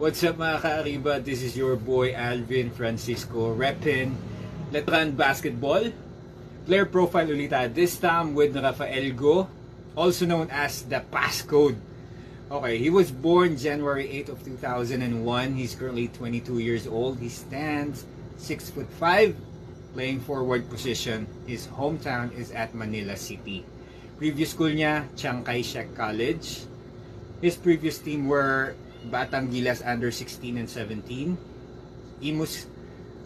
What's up mga ka-Arriba? This is your boy Alvin Francisco reppin Letran Basketball. Player profile ulit. This time with Rafael Go, also known as the Passcode. Okay, he was born January 8 of 2001. He's currently 22 years old. He stands 6 foot 5, playing forward position. His hometown is at Manila City. Previous school niya, Chiang Kai-shek College. His previous team were Batang Gilas under 16 and 17, Imus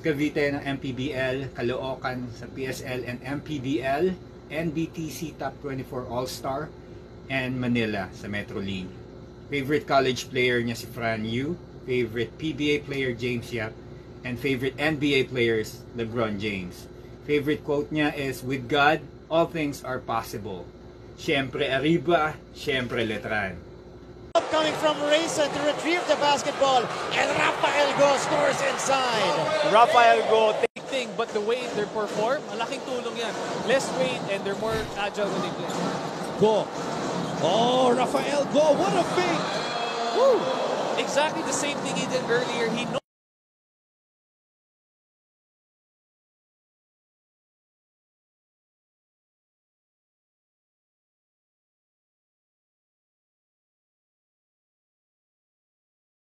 Cavite ng MPBL, Caloocan sa PSL and MPBL, NBTC Top 24 All-Star, and Manila sa Metro League. Favorite college player niya si Fran Yu, favorite PBA player James Yap, and favorite NBA players LeBron James. Favorite quote niya is, With God, all things are possible. Siyempre Arriba, siyempre Letran. Coming from Reysa to retrieve the basketball, and Rafael Go scores inside. Rafael Go, thing, but the way they perform, malaking tulong yan. Less weight and they're more agile when they play. Go. Oh, Rafael Go, what a fake! Woo! Exactly the same thing he did earlier. He knows